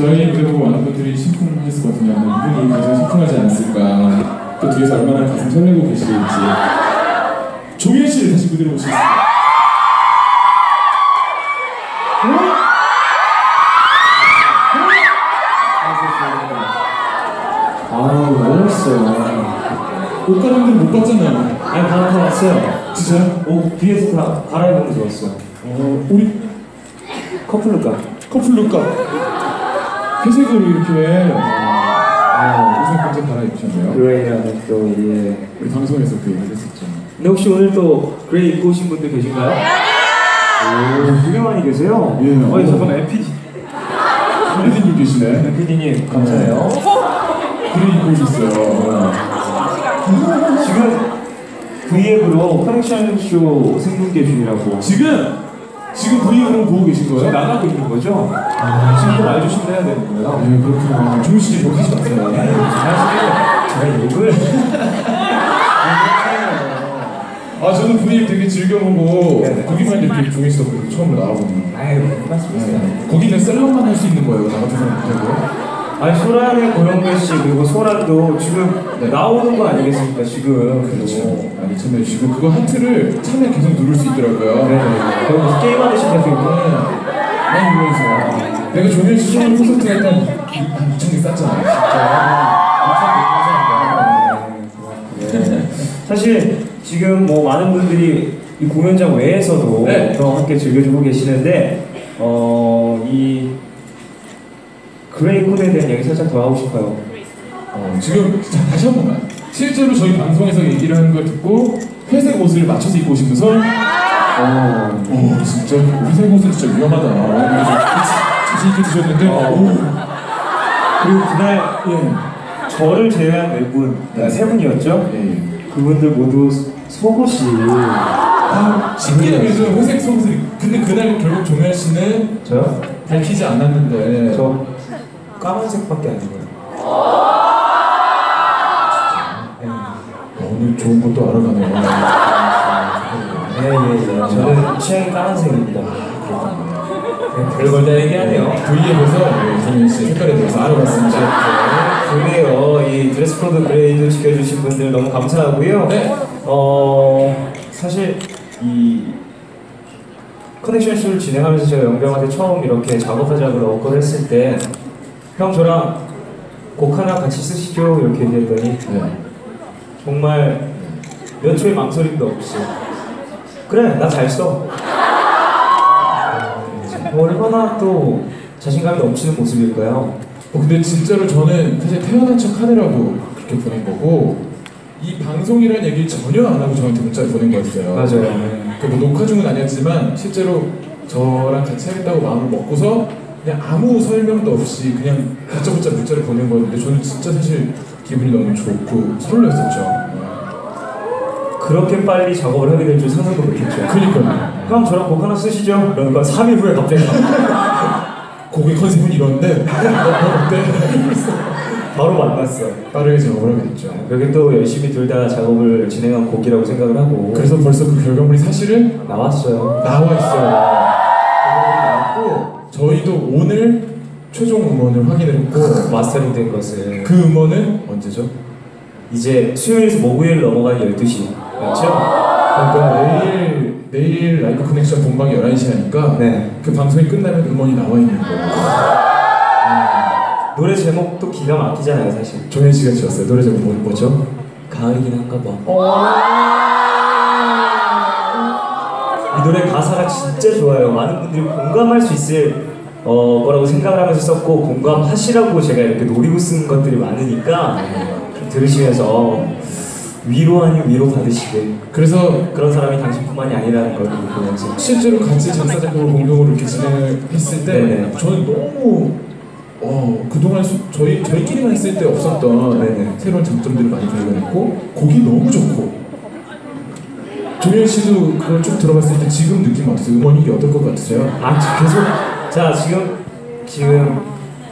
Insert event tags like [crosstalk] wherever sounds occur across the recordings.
저희 무대 보고 많은 분들이 같으면 이분이 가장 심쿵하지 않았을까 또 뒤에서 얼마나 가슴 설레고 계실지 종현 씨를 다시 무대로 모시겠습니다 아, 멋있어요. 옷가람들 못 봤잖아요 아니, 다, 다 왔어요. 진짜요? 옷 뒤에서 다 갈아입은 거 좋았어요. 어, 우리 커플룩가. 커플룩과 회색으로 이렇게 아, 옷을 굉장히 갈아입으셨네요 gray라는 또, 예. 우리 방송에서 그 얘기를 했었죠 근데 혹시 오늘 또 gray 입고 오신 분들 계신가요? 오, 되게 많이 계세요? 예. 아니, 잠깐만, MPD. 혜진님 계시네 MPD님, 감사해요. gray 입고 오셨어요 지금 V앱으로 커넥션 쇼 생중계 중이라고. 지금 지금 V으로 보고 계신 거예요? 나가고 있는 거죠? 지금 또 말 조심을 해야 되는 거예요. 네 그렇구나 씨 욕하지 마세요 사실 제가 욕을 아 저는 V 되게 즐겨보고. 거기만 이렇게 종현 씨 덕분에 처음으로 나와보는 아유. 네. 거기는 셀럽만 할 수 있는 거예요 나 같은 사람 못하고 아니 소란의 고영배 씨 그리고 소란도 지금 나오는 거 아니겠습니까 지금? 그렇죠. 많이 참여해 주시고 그거 하트를 참여 계속 누를 수 있더라고요. 네. 그럼 무슨 게임 하듯이 계속 많이 눌러주세요. 내가 종현 씨 처음 콘서트 했던 2천 개 쌌잖아 네. 사실 지금 뭐 많은 분들이 이 공연장 외에서도 네. 더 함께 즐겨주고 계시는데 어이 gray 코드에 대한 얘기 살짝 더 하고 싶어요. 어, 지금 자, 다시 한 번만 실제로 저희 방송에서 얘기를 하는 걸 듣고 회색 옷을 맞춰서 입고 분선 어. 오 진짜 회색 옷은 진짜 위험하다 자신 있게 드셨는데 오, 그리고 그날 예, 저를 제외한 네 분, 네, 세 분이었죠? 예. 그분들 모두 속옷이 아, 신기하게도 회색 속옷을 입- 근데 그날 결국 종현 씨는 저요? 밝히지 않았는데 저 까만색밖에 안 입어요. 네. 어, 오늘 좋은 것도 알아가네요 네, 예, 예. 저는 취향이 까만색입니다. 네, 별걸 다 얘기하네요. V앱에서 종현 씨 색깔에 대해서 알아봤습니다 그래요. 이 드레스 코드 gray 지켜주신 분들 너무 감사하고요. 네. 어, 사실 이 connection 쇼를 진행하면서 제가 영병한테 처음 이렇게 작업하자고 어거를 했을 때 형 저랑 곡 하나 같이 쓰시죠 이렇게 얘기했더니 네. 정말 몇 초의 망설임도 없이 그래 나 잘 써. 얼마나 또 자신감이 넘치는 모습일까요? 어, 근데 진짜로 저는 사실 태어난 척 하느라고 그렇게 보낸 거고 이 방송이라는 얘기를 전혀 안 하고 저한테 문자를 보낸 거였어요. 맞아요. 그뭐 녹화 중은 아니었지만 실제로 저랑 같이 하겠다고 마음을 먹고서 그냥 아무 설명도 없이 그냥 다짜고짜 문자를 보낸 거였는데 저는 진짜 사실 기분이 너무 좋고 설레었었죠. 그렇게 빨리 작업을 하게 될 줄 상상도 못했죠. 그니까요. 형 저랑 곡 하나 쓰시죠? 그러니까 3일 후에 갑자기 [laughs] 곡의 컨셉은 이런데 너 어때? 바로 만났어요. 빠르게 작업을 하게 됐죠. 그게 또 열심히 둘 다 작업을 진행한 곡이라고 생각을 하고 그래서 벌써 그 결과물이 사실은 나왔어요. 나와 있어요. 저희도 오늘 최종 음원을 확인을 했고 [laughs] 마스터링 된 것을 그 음원은 언제죠? 이제 수요일에서 목요일 넘어간 12시 맞죠? 그러니까 내일 내일 라이브 커넥션 본방이 11시 하니까 네. 그 방송이 끝나면 음원이 나와 있는 거예요. 노래 제목도 기가 막히잖아요 사실 정현 씨가 지었어요. 노래 제목 뭐, 뭐죠? 가을이긴 한가 봐이 노래 가사가 진짜 좋아요 많은 분들이 공감할 수 있을 어, 거라고 생각을 하면서 썼고 공감하시라고 제가 이렇게 노리고 쓴 것들이 많으니까 좀 들으시면서 위로 아닌 위로 받으시길 그래서 그런 사람이 당신뿐만이 아니라는 걸 보면서 실제로 같이 작사 작곡을 공동으로 이렇게 진행을 했을 때 네네. 저는 너무 어 그동안 수- 저희 저희끼리만 했을 때 없었던 네네. 새로운 장점들을 많이 발견했고 곡이 너무 좋고 종현 씨도 그걸 쭉 들어봤을 때 지금 느낌 어떠세요? 음원이 어떨 것 같으세요? 아 지- 계속 자 지금 지금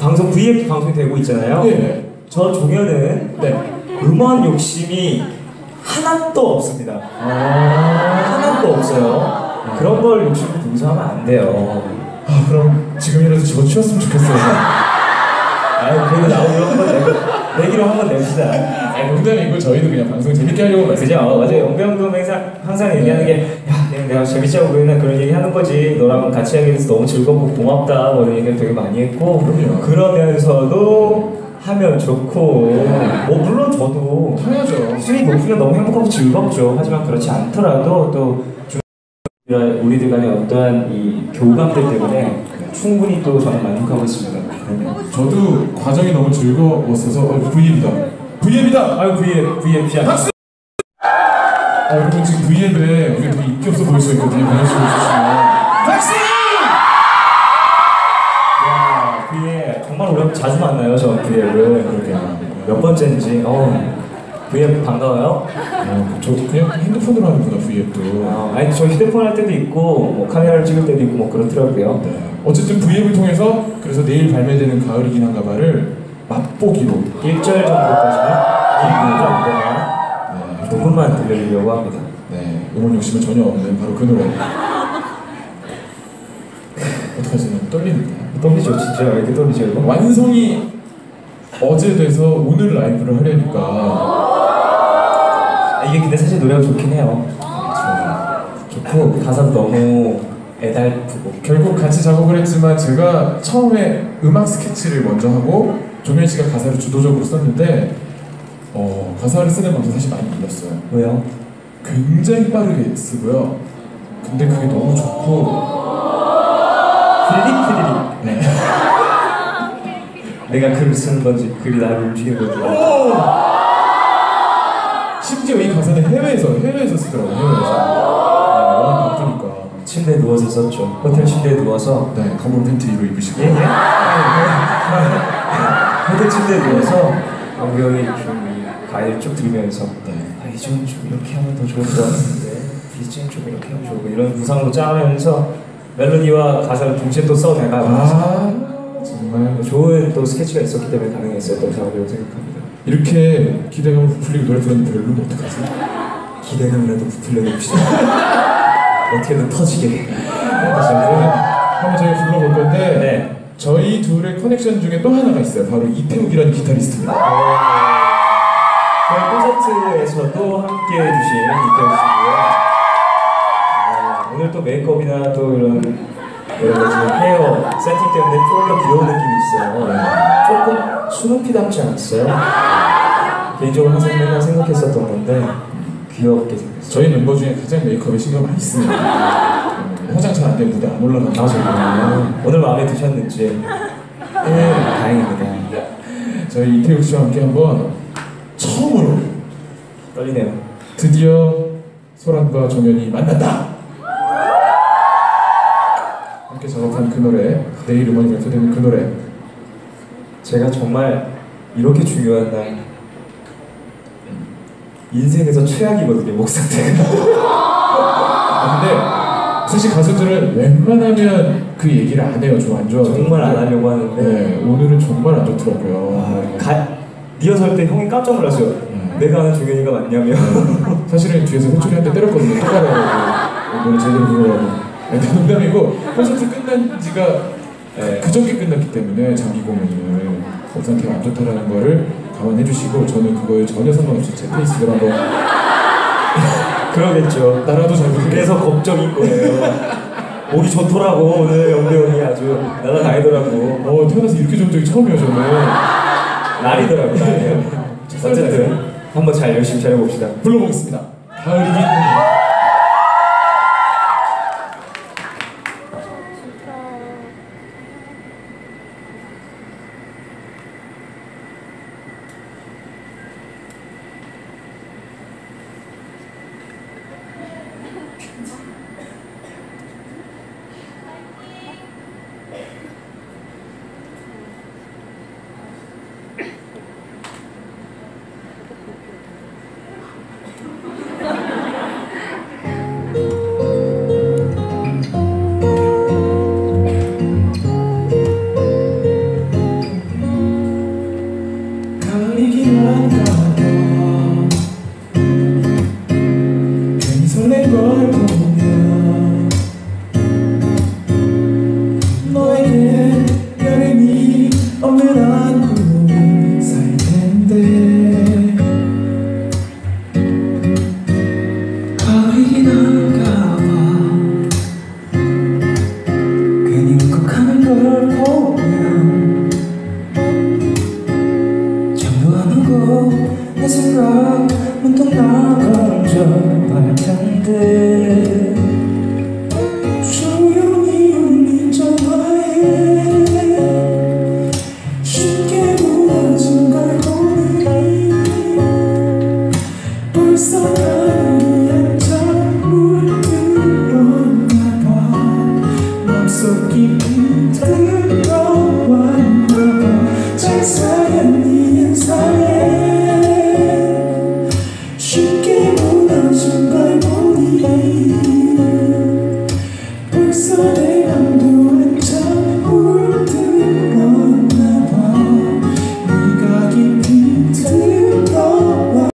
방송 VF 방송이 되고 있잖아요. 예. 저 종현은 네. 음원 욕심이 하나도 없습니다. 아, 하나도 없어요. 그런 걸 욕심을 두고서 하면 안 돼요. 아 그럼 지금이라도 저거 치웠으면 좋겠어요. 아, 그래도 한번 내기로 한번 냅시다. 아니 농담이고 저희도 그냥 방송 재밌게 하려고 말씀. 그죠? 맞아요. 영병도 항상 항상 얘기하는 게, 야, 그냥 내가 재밌자고 맨날 그런 얘기 하는 거지. 너랑 같이 하게 돼서 너무 즐겁고 고맙다. 뭐 이런 얘기를 되게 많이 했고, 그럼요. 그러면서도 하면 좋고, 뭐 물론 저도 당연하죠. 수익 높으면 너무 행복하고 즐겁죠. 하지만 그렇지 않더라도 또 중- 우리들 간의 어떠한 이 교감들 때문에 충분히 또 저는 만족하고 있습니다. 저도 과정이 너무 즐거웠어서 어, V앱이다. V앱이다. 아유 V앱 V앱 시작. 박수! 아, 여러분 지금 V앱에 우리 되게 인기 없어 보일 수 있거든요. 보내주시고 있으시면 박수! 야 V앱 정말 우리 자주 만나요 저 V앱을 그렇게 몇 번째인지. 어 V앱 반가워요. 어, 저 그냥 핸드폰으로 하는구나 V앱도. 어, 아니 저 휴대폰 할 때도 있고 뭐 카메라를 찍을 때도 있고 뭐 그렇더라고요. 네. 어쨌든 V앱을 통해서 그래서 내일 발매되는 가을이긴 한가 봐를 맛보기로 1절 정도까지만 1분 정도만 네, 조금만 들려드리려고 합니다. 네, 음원 욕심은 전혀 없는 바로 그 노래. 어떡하지? 떨리는데. 떨리죠 진짜 왜 이렇게 떨리죠 이거? 완성이 어제 돼서 오늘 라이브를 하려니까 아, 이게 근데 사실 노래가 좋긴 해요. 좋고 가사도 너무 애달프고 결국 같이 작업을 했지만 제가 처음에 음악 스케치를 먼저 하고 종현 씨가 가사를 주도적으로 썼는데 어, 가사를 쓰는 방법 사실 많이 놀랐어요. 왜요? 굉장히 빠르게 쓰고요. 근데 그게 너무 좋고 프리릭 네. 프리릭 [laughs] 내가 글을 쓰는 건지 글이 나를 움직이는 건지 오! 심지어 이 가사는 해외에서 해외에서 쓰더라고요. 해외에서. 네, 워낙 바쁘니까. 침대에 누워서 썼죠. 호텔 침대에 누워서 네, 검은 팬티 위로 입으시고. 예? 예? 호텔 침대에 누워서 영경이 좀 가위를 쭉 들면서 네. 아, 이좀 좀 이렇게 하면 더 좋을 것 같은데 BGM 좀 이렇게 하면 좋고 이런 구상으로 짜면서 멜로디와 가사를 동시에 또 써내가 아 정말 좋은 또 스케치가 있었기 때문에 가능했었던 작업이라고 생각합니다. 이렇게 기대감을 부풀리고 노래 부르는데 별로는 어떡하지? 기대감이라도 부풀려 봅시다. 어떻게든 터지게. 다시 한번 한번 저희가 불러볼 건데 네. 저희 둘의 커넥션 중에 또 하나가 있어요. 바로 이태욱이라는 기타리스트입니다. 저희 콘서트에서도 함께 해주신 이태우 씨고요. 어, 오늘 또 메이크업이나 또 이런 여러 가지 헤어 세팅 때문에 조금 더 귀여운 느낌이 있어요. 조금 수능피 닮지 않았어요? 개인적으로 항상 맨날 생각했었던 건데 귀엽게 생겼어요. 저희 멤버 중에 가장 메이크업에 신경 많이 씁니다. 음, 화장 잘 안 되면 무대 안 올라가고 아 정말 오늘 마음에 드셨는지 네, 다행입니다. 저희 이태욱 씨와 함께 한번 처음으로 떨리네요. 드디어 소란과 종현이 만난다. 함께 작업한 그 노래 내일 음원이 발표되는 그 노래 제가 정말 이렇게 중요한 날 인생에서 최악이거든요 목 상태가. 아, [laughs] 근데 사실 가수들은 웬만하면 그 얘기를 안 해요 좀 안 좋아 정말 안 하려고 하는데. 네 오늘은 정말 안 좋더라고요. 아, 가, 리허설 때 형이 깜짝 놀랐어요. 네. 내가 아는 종현이가 맞냐며. [laughs] 사실은 뒤에서 호줄이 한대 때렸거든요 똑바로. 노래 제대로 부르라고. 네, 농담이고 콘서트 끝난 지가 네. 그저께 끝났기 때문에 장기 공연을 목 상태가 안 좋다라는 거를 감안해 주시고 저는 그거에 전혀 상관없이 제 페이스대로 한번 [laughs] 그러겠죠. 나라도 잘 그래서 걱정인 거예요. 목이 좋더라고 오늘 영배 형이 아주. 날아다니더라고. 어 태어나서 이렇게 좋은 적이 처음이에요 저는. 날이더라고 날이에요. 어쨌든 한번 잘 열심히 잘해봅시다. 불러보겠습니다. 가을이긴